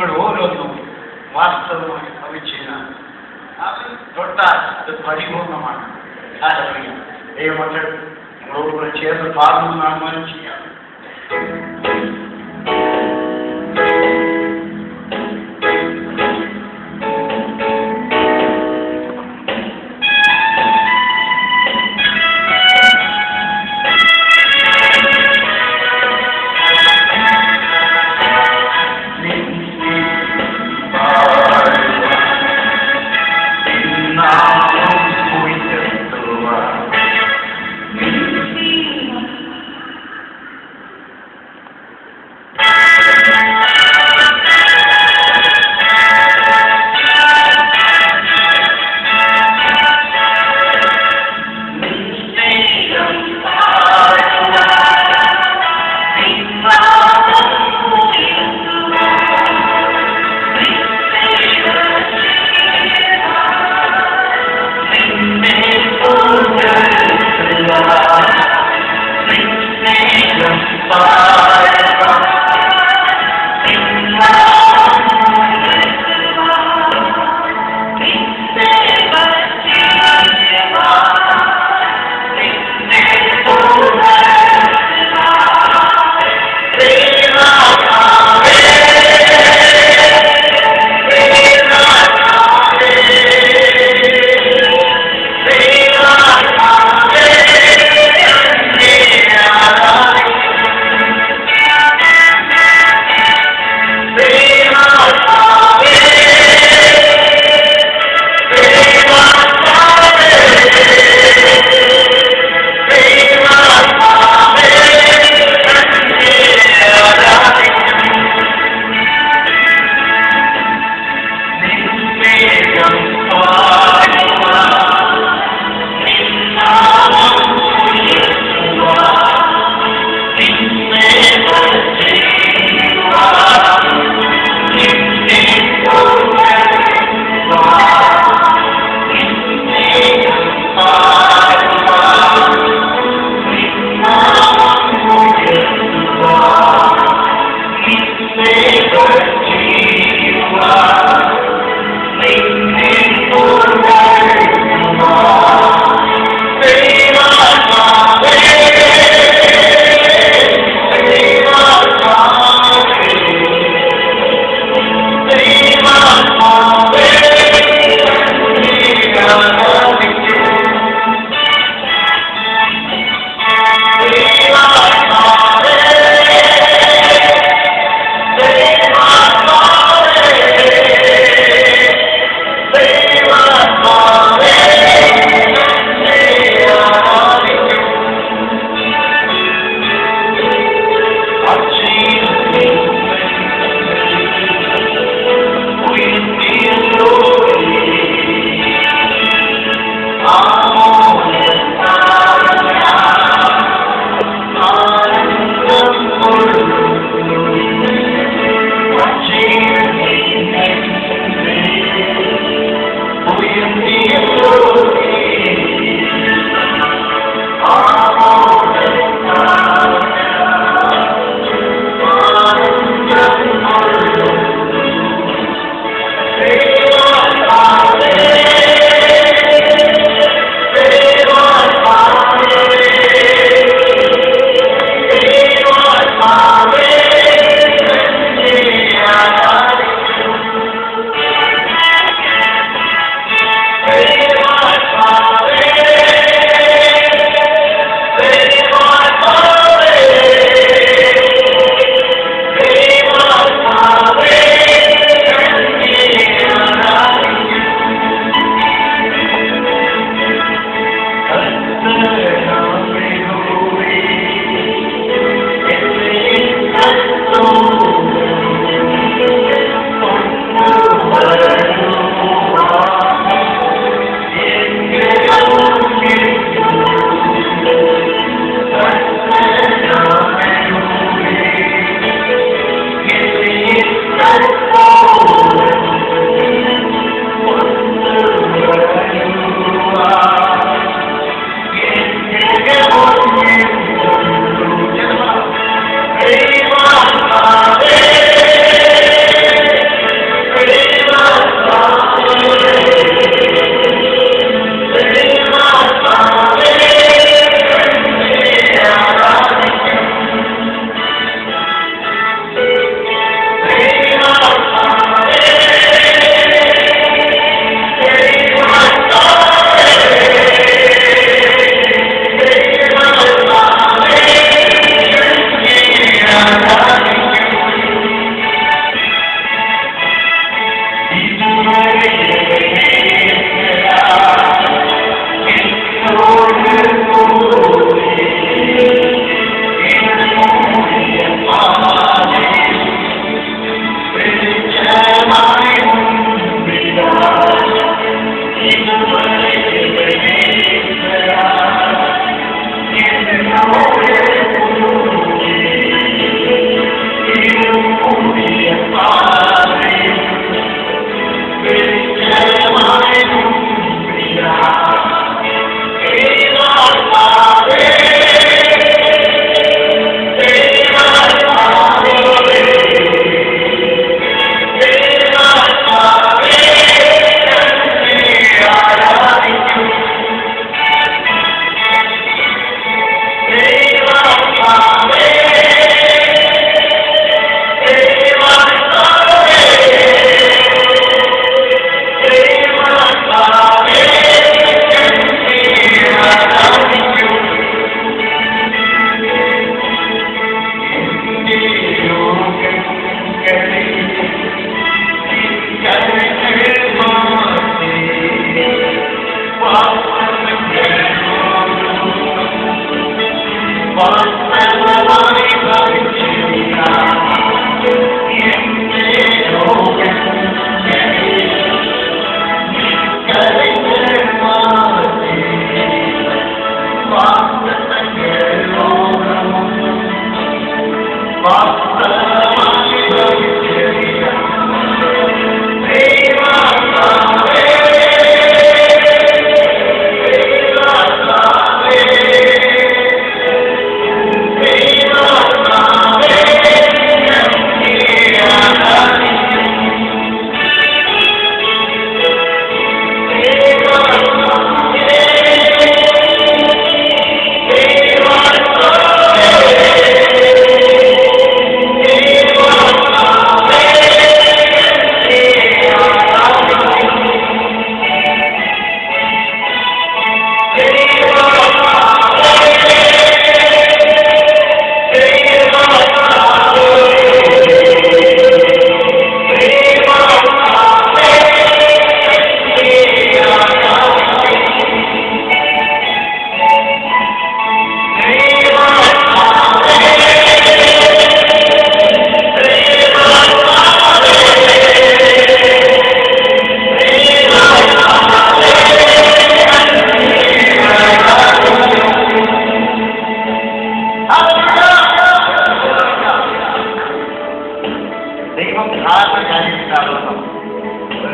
પડવો વાસ્તવમાં અવિચ્છિન્ન જોડતા પરિભો પ્રમાણ આ રમણીય એ માટે રોડ પર છે તો બારનું નામ છે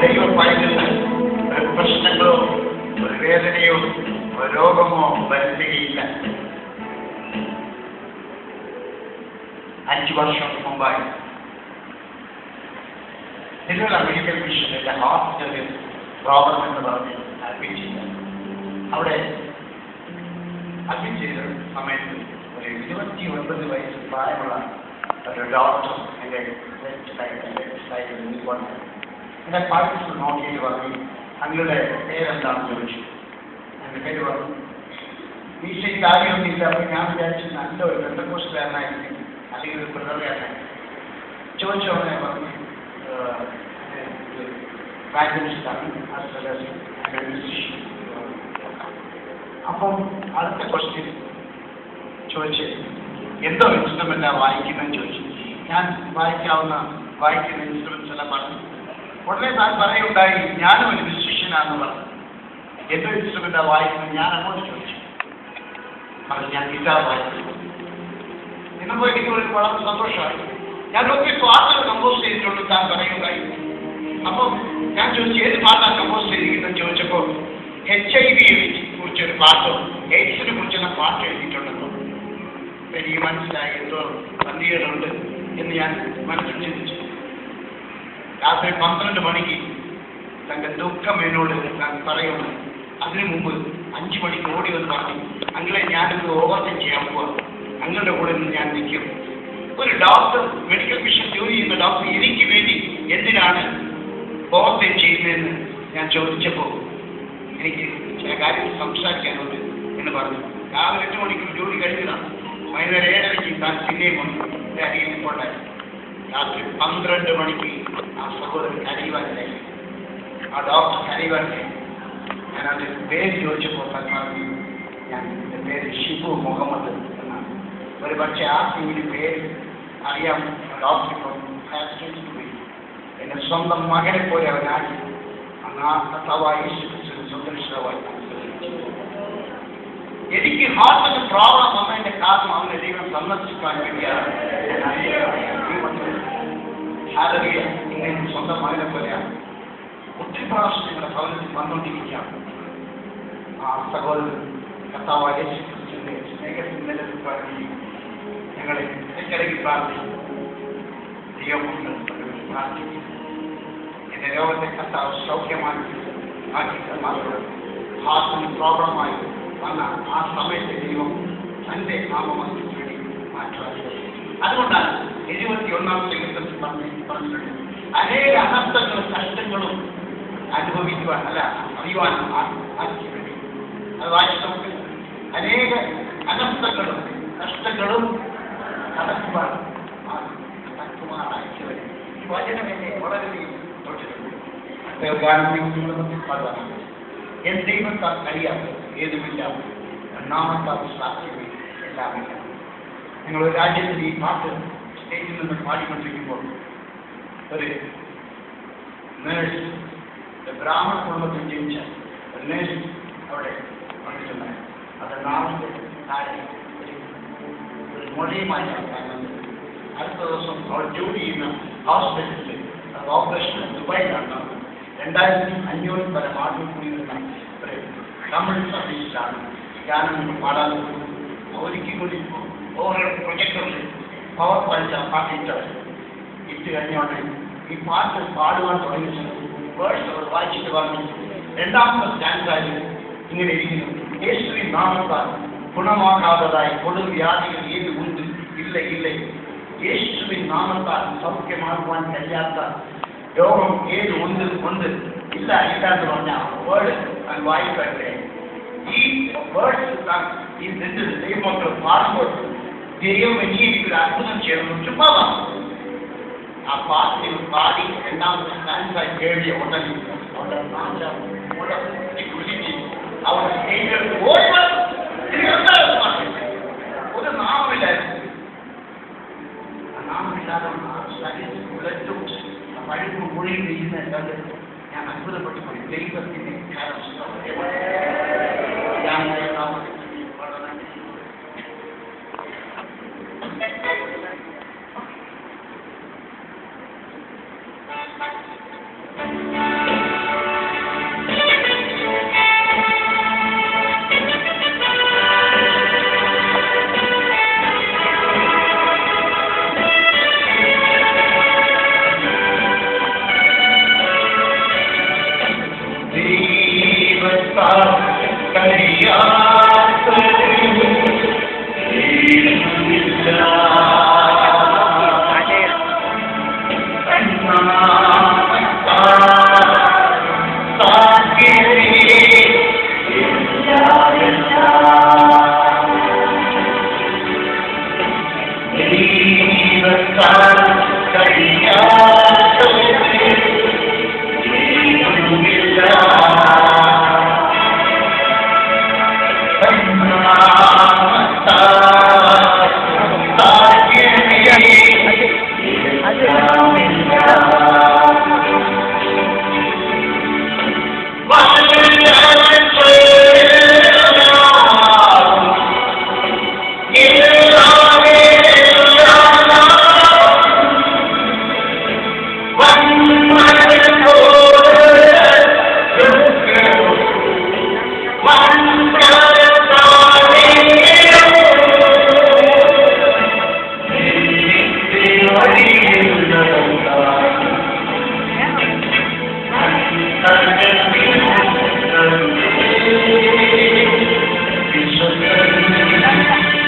ദൈവം പൈതലിന് ഒരു പ്രശ്നങ്ങളോ ഒരു വേദനയോ രോഗമോ വരുത്തുകയില്ല അഞ്ചു വർഷം മുമ്പായി. തിരുവല്ല മെഡിക്കൽ മിഷനിലെ ഹോസ്പിറ്റലിൽ പ്രോബ്ലം എന്ന് പറഞ്ഞ് അഡ്മിറ്റ് ചെയ്ത അവിടെ അഡ്മിറ്റ് ചെയ്ത സമയത്ത് ഒരു ഇരുപത്തി ഒൻപത് വയസ്സ് പ്രായമുള്ള ഒരു ഡോക്ടർ എന്റെ ലെഫ്റ്റ് സൈഡ് എന്റെ സൈഡിൽ നിൽക്കൊണ്ട് എന്റെ പൾസ് നോക്കിയിട്ട് പറഞ്ഞു അങ്ങയുടെ പേരെന്താണെന്ന് ചോദിച്ചു. എന്റെ പേര് പറഞ്ഞു. വീഴ്ചയ്ക്ക് കാര്യമൊന്നുമില്ല അപ്പോൾ ഞാൻ വിചാരിച്ചു നല്ല ഒരു ബന്ധക്കോഷുകാരനായിരിക്കും അല്ലെങ്കിൽ ഒരു പിറവുകാരനായിരിക്കും ചോദിച്ചു അവനെ പറഞ്ഞു. ബാങ്കിനിസ്റ്റാണ് അപ്പം അടുത്ത ക്വസ്റ്റ്യൻ ചോദിച്ചു എന്തോ ഇൻസ്ട്രുമെന്റാണ് വായിക്കുന്നതെന്ന് ചോദിച്ചു. ഞാൻ വായിക്കാവുന്ന വായിക്കുന്ന ഇൻഷുറൻസ് എല്ലാം പറഞ്ഞു. ഉടനെ താൻ പറയുണ്ടായി ഞാനും ഒരു മ്യൂസിഷ്യനാണെന്ന് പറഞ്ഞു. എന്തോ ഇൻസ്ട്രുമെന്റാ വായിക്കുന്നത്? ഞാൻ അങ്ങോട്ട് ചോദിച്ചു. പറഞ്ഞു ഞാൻ ഗിറ്റാർ വായിക്കുന്നു. എന്നപ്പോൾ എനിക്ക് ഒരു വളരെ സന്തോഷമായി. ഞാൻ ഒത്തിരി പാട്ടുകൾ കമ്പോസ് ചെയ്തിട്ടുണ്ട് താൻ പറയുകയായി അപ്പം ഞാൻ ചോദിച്ചു ഏത് പാട്ടാണ് കമ്പോസ് ചെയ്തിരിക്കുന്നത്? ചോദിച്ചപ്പോൾ എച്ച് ഐ വിയെ കുറിച്ചൊരു പാട്ടോ എയ്ഡ്സിനെ കുറിച്ചുള്ള പാട്ട് എഴുതിയിട്ടുണ്ടെന്നോ. എനിക്ക് മനസ്സിലായി എന്തോ പന്തികളുണ്ട് എന്ന് ഞാൻ മനസ്സിൽ ചിന്തിച്ചു. രാത്രി പന്ത്രണ്ട് മണിക്ക് തന്റെ ദുഃഖം എന്നോട് ഞാൻ പറയുന്നു. അതിനു മുമ്പ് അഞ്ചു മണിക്ക് ഓടി വന്ന് പറഞ്ഞു അങ്ങനെ ഞാനിത് ഓവർടേക്ക് ചെയ്യാൻ പോവാ. അങ്ങയുടെ കൂടെ നിന്ന് ഞാൻ നിൽക്കും. ഒരു ഡോക്ടർ മെഡിക്കൽ മിഷൻ ജോലി ചെയ്യുന്ന ഡോക്ടർ എനിക്ക് വേണ്ടി എന്തിനാണ് ഓവർടേക്ക് ചെയ്യുന്നതെന്ന് ഞാൻ ചോദിച്ചപ്പോൾ എനിക്ക് ചില കാര്യങ്ങൾ സംസാരിക്കാനുണ്ട് എന്ന് പറഞ്ഞു. രാവിലെ എട്ട് മണിക്കൂർ ജോലി കഴിഞ്ഞതാണ്. വൈകുന്നേരം ഏഴരയ്ക്ക് താൻ പിന്നെയും വന്നു. എന്റെ അരിയിൽ നിൽപ്പുണ്ടായി രാത്രി പന്ത്രണ്ട് മണിക്ക് ആ സഹോദരൻ കരയുവാനില്ലായി ആ ഡോക്ടർ കരയുവാനില്ലായി ഞാൻ അതിന്റെ പേര് ചോദിച്ചപ്പോൾ താൻ പറഞ്ഞു ഞാൻ എന്റെ പേര് ഷിബു മുഹമ്മദ് എന്നാണ്. ഒരു പക്ഷേ ആ സിംഗിന് പേര് അറിയാം. ഡോക്ടർ എന്നെ സ്വന്തം മകനെ പോലെ അവനായി ക്രിസ്തുവിനെ സ്വന്തം ഇഷ്ടമായി. എനിക്ക് ഹാർട്ടിന് problem ഇങ്ങനെ സ്വന്തം മകനെ പോലെയാണ് ഒത്തിരി പ്രാവശ്യം നിങ്ങളുടെ ഭവനത്തിൽ വന്നുകൊണ്ടിരിക്കാം ആ സഹോദരൻ കർത്താവായ യേശു ക്രിസ്തുവിന്റെ സ്നേഹത്തിൽ നിലനിൽക്കാൻ വേണ്ടി ഞങ്ങളെ ഇടയ്ക്കിടയ്ക്ക് പ്രാർത്ഥിക്കും ദൈവമുണ്ട് പ്രാർത്ഥിക്കും എന്റെ രോഗത്തെ കർത്താവ് സൗഖ്യമാക്കി ആക്കി മാത്രം ഹാർട്ടിന് പ്രോബ്ലമായി വന്ന ആ സമയത്തെ ദൈവം തന്റെ നാമമന്ത്രിക്ക് വേണ്ടി മാറ്റുവാൻ അതുകൊണ്ടാണ് എഴുപത്തി ഒന്നാം പറഞ്ഞ് പറഞ്ഞിട്ടുണ്ട് അനേക അനർത്ഥങ്ങളും കഷ്ടങ്ങളും അനുഭവിക്കുവാൻ അല്ല അറിയുവാൻ വേണ്ടി അത് വായിച്ച് അനേക അനർത്ഥങ്ങളും കഷ്ടങ്ങളും നടക്കുവാൻ കടക്കുമാറാക്കി വരും ഈ വചനം എന്നെ വളരെയധികം തൊട്ടിട്ടുണ്ട് ഗാനത്തിൽ പാടുവാൻ എൻ ദൈവത്താൽ കഴിയാത്ത ഏതുമില്ല നാമത്താൽ സാധ്യമേ എല്ലാമില്ല നിങ്ങൾ ഒരു രാജ്യത്തിൽ ഈ പാട്ട് സ്റ്റേജിൽ നിന്ന് പാടിക്കൊണ്ടിരിക്കുമ്പോൾ ഒരു നേഴ്സ് ബ്രാഹ്മണ കുടുംബത്തിൽ ജീവിച്ച ഒരു നേഴ്സ് അവിടെ വന്നിട്ടുണ്ടായിരുന്നു അത് നാമത്തെ താഴെ ഒരു- കാണുന്നത് അടുത്ത ദിവസം അവർ ജോലി ചെയ്യുന്ന ഹോസ്പിറ്റലിൽ അത് ഓപ്പറേഷൻ ദുബായിലാണ് നടന്നത്. രണ്ടായിരത്തി അഞ്ഞൂറ് പല ആളുകൾ കൂടി നിന്ന ഒരു തമിഴ് സർവീസിലാണ് ഗാനം പാടാൻ ഒരിക്കൽ കൂടി ഓരോ പ്രൊജക്ടറിൽ പവർ പഴിച്ച പാട്ടിട്ട് ഇട്ട് കഴിഞ്ഞോടെ ഈ പാട്ട് പാടുവാൻ തുടങ്ങിയ വേഴ്സ് അവർ വായിച്ചിട്ട് പറഞ്ഞു രണ്ടാമത്തെ സ്റ്റാൻഡായി ഇങ്ങനെ ഇരിക്കുന്നു യേശുവിൻ നാമത്താൽ ഗുണമാകാത്തതായി കൊടും വ്യാധികൾ ഏത് ഉണ്ട് ഇല്ല ഇല്ല യേശുവിൻ നാമത്താൽ സൗഖ്യമാക്കുവാൻ കഴിയാത്ത രോഗം ഏത് ഉണ്ട് ഉണ്ട് ഇല്ല ഇല്ല എന്ന് പറഞ്ഞ വേർഡ് ഞാൻ വായിക്കട്ടെ ഈ വേർഡ്സ് ഈ രണ്ട് ദൈവമക്കൾ പാടുമ്പോൾ பெரியவனிக்கு அற்புதம் செய்யணும் சும்மா அப்பாத்தி பாடி ரெண்டாவது சான்சாய் கேள்விய உடனே அவரோட ராஜா உடனே குளிச்சு அவர் செய்கிறது ஓடுவார் ஒரு நாமில்ல நாம் இல்லாதவன் சரி உழைத்தும் அழுப்பு மொழி செய்யுன்னு அற்புதப்பட்டு now. Yeah.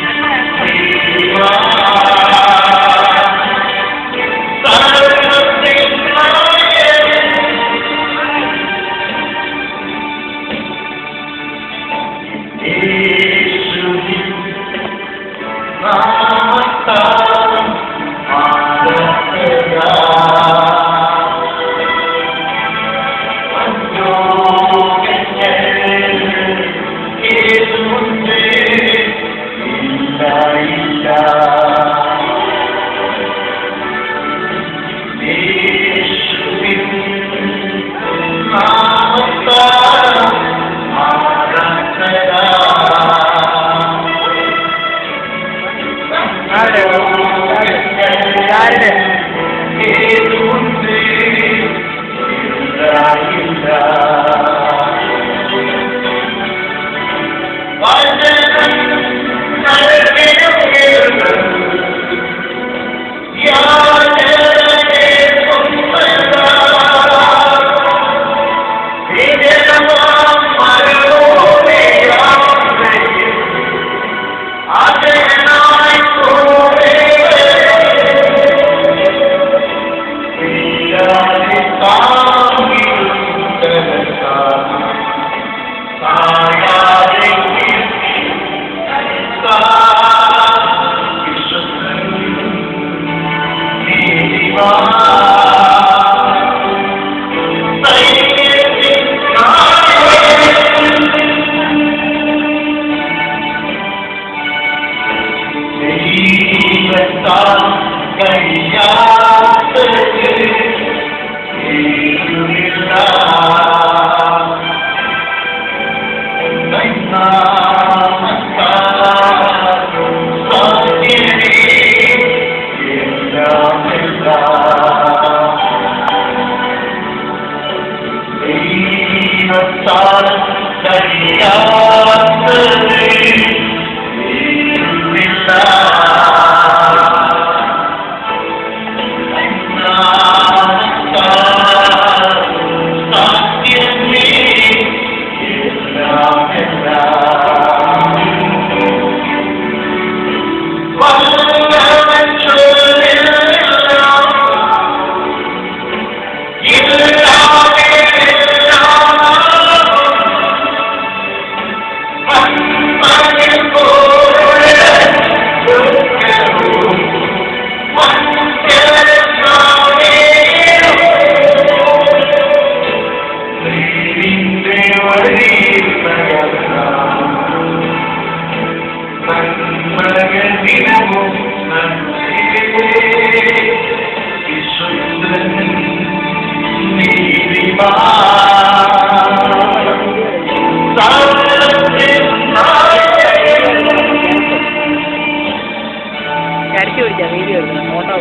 കടിച്ചു പിടിച്ചാ വീഡിയോ എടുക്കണം ഫോട്ടോ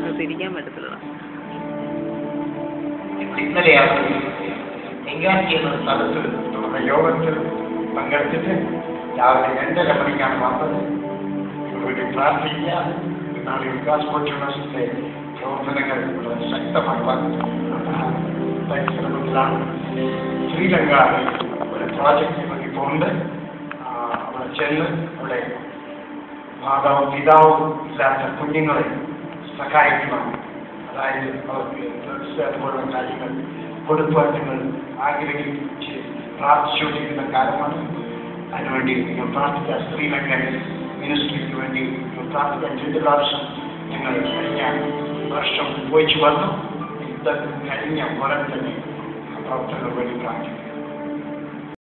അത് തിരിക്കാൻ പറ്റത്തില്ല ഇന്നലെയാണ് യോഗത്തിൽ പങ്കെടുത്തിട്ട് രാവിലെ രണ്ടര മണിക്കാണ് വന്നത്. ഒരു പ്രാർത്ഥിക്കുക നാളെ വികാസ് കോൺഫറൻസിന്റെ പ്രവർത്തനങ്ങൾ വളരെ ശക്തമാക്കാൻ ശ്രീലങ്ക ഒരു പ്രോജക്റ്റ് പോകുന്നുണ്ട് അവിടെ ചെന്ന് അവിടെ മാതാവും പിതാവും ഇല്ലാത്ത കുഞ്ഞുങ്ങളെ സഹായിക്കണം. അതായത് അവർക്ക് ഡ്രഗ്സ് അതുപോലുള്ള കാര്യങ്ങൾ നിങ്ങൾ ആഗ്രഹിച്ച് പ്രാർത്ഥിച്ചുകൊണ്ടിരിക്കുന്ന കാലമാണ്. advantage, your plastic has three mechanisms, ministry 20, your plastic and general option, and I understand, ವರ್ಷ ಹೋಯ್ಚಿ ಬಂದು ಇದ್ದದ್ದು ಕಡಿಮೆ ಹೊರತನೆ ಪ್ರಾಪ್ತ ಬಳಿ ಪ್ರಾಂತ್ಯ